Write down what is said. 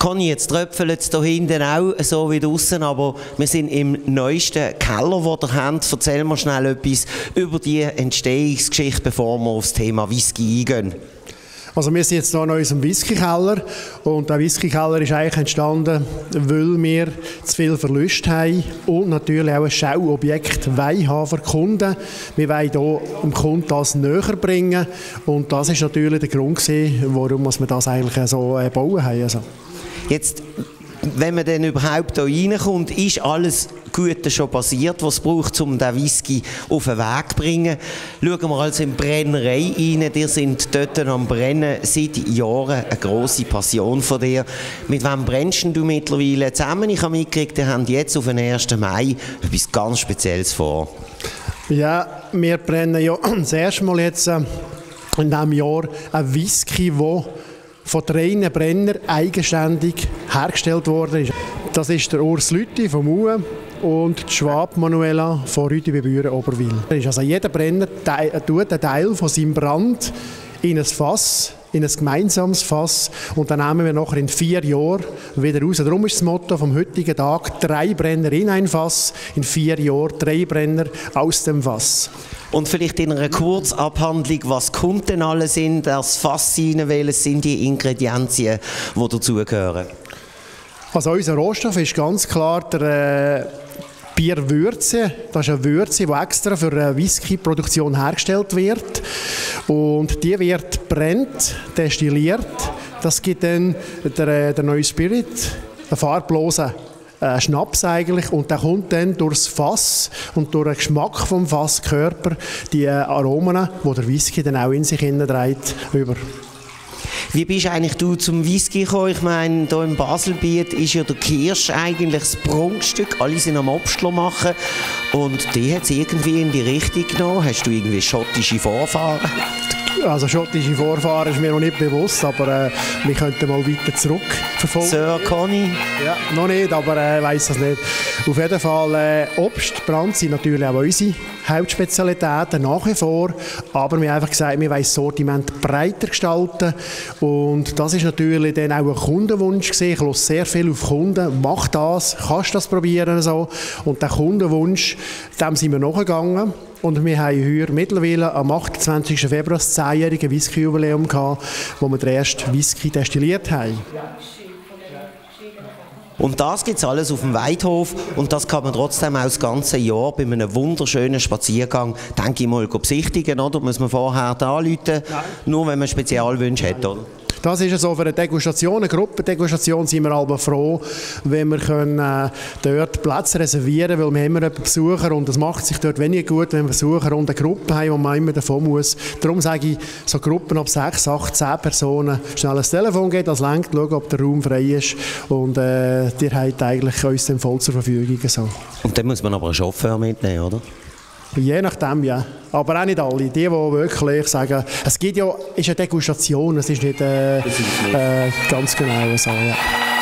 Conny, jetzt tröpfelt es hier hinten auch so wie draußen, aber wir sind im neuesten Keller, wo ihr habt. Erzähl mir schnell etwas über die Entstehungsgeschichte, bevor wir aufs Thema Whisky eingehen. Also wir sind jetzt hier in unserem Whisky-Keller und der Whisky-Keller ist eigentlich entstanden, weil wir zu viel Verluste haben und natürlich auch ein Schauobjekt haben für Kunden. Wir wollen hier dem Kunden das näher bringen und das ist natürlich der Grund gewesen, warum wir das eigentlich so äh, bauen haben. Also. Jetzt wenn man dann überhaupt hier reinkommt, ist alles Gute schon passiert, was es braucht, um den Whisky auf den Weg zu bringen. Schauen wir also in die Brennerei rein. Ihr sind dort am Brennen seit Jahren eine grosse Passion von dir. Mit wem brennst du mittlerweile zusammen? Ich habe mitgekriegt, ihr habt jetzt auf den 1. Mai etwas ganz Spezielles vor. Ja, wir brennen ja das erste Mal jetzt äh, in diesem Jahr ein Whisky, der von drei Brennern eigenständig hergestellt worden ist. Das ist der Urs Lütti vom UE und die Schwab Manuela von Rüdi Büren Oberwil. Also jeder Brenner tut einen Teil von seinem Brand in ein Fass, in ein gemeinsames Fass und dann nehmen wir nachher in vier Jahren wieder raus. Darum ist das Motto vom heutigen Tag, drei Brenner in ein Fass, in vier Jahren drei Brenner aus dem Fass. Und vielleicht in einer Kurzabhandlung, was kommt denn alles in das Fass rein, welches sind die Ingredienzien, die dazugehören? Also unser Rohstoff ist ganz klar der äh, Bierwürze. Das ist eine Würze, die extra für eine Whisky-Produktion hergestellt wird. Und die wird brennt, destilliert. Das gibt dann der, äh, der neue Spirit, der farblose äh, Schnaps eigentlich und der kommt dann durchs Fass und durch den Geschmack vom Fasskörper die äh, Aromen, die der Whisky dann auch in sich trägt, über. Wie bist eigentlich du zum Whisky gekommen? Ich meine, hier im Baselbiet ist ja der Kirsch eigentlich das Prunkstück. Alle sind am Obstler machen. Und die hat es irgendwie in die Richtung genommen. Hast du irgendwie schottische Vorfahren? Also schottische Vorfahren ist mir noch nicht bewusst, aber äh, wir könnten mal weiter zurück verfolgen. Sir Conny? Ja, noch nicht, aber ich äh, weiß das nicht. Auf jeden Fall, äh, Obst, Brand sind natürlich auch unsere Hauptspezialitäten nach wie vor, aber wir haben einfach gesagt, wir wollen das Sortiment breiter gestalten und das ist natürlich dann auch ein Kundenwunsch gewesen. Ich höre sehr viel auf Kunden, mach das, kannst das probieren so und der Kundenwunsch, dem sind wir nachgegangen und wir haben heute mittlerweile am 28. Februar das 10-jährige Whisky-Jubiläum gehabt, wo wir den ersten Whisky destilliert haben. Und das gibt es alles auf dem Weidhof und das kann man trotzdem auch das ganze Jahr bei einem wunderschönen Spaziergang, denke ich mal, besichtigen, oder? Muss man vorher da anrufen, nur wenn man Spezialwünsche hat, oder? Das ist so für eine Degustation, eine Gruppendegustation sind wir aber froh, wenn wir können, äh, dort Plätze reservieren können, weil wir immer Besucher und es macht sich dort weniger gut, wenn wir Besucher und eine Gruppe haben, wo man immer davon muss. Darum sage ich, so Gruppen ab 6, 8, 10 Personen, schnell ein Telefon geht, das lenkt, schauen, ob der Raum frei ist und äh, die habt eigentlich uns dann voll zur Verfügung. So. Und dann muss man aber einen Chauffeur mitnehmen, oder? Je nachdem, ja. Aber auch nicht alle. Die, die wirklich sagen, es gibt ja, ist eine Degustation, es ist nicht, äh, äh, ganz genau so, ja.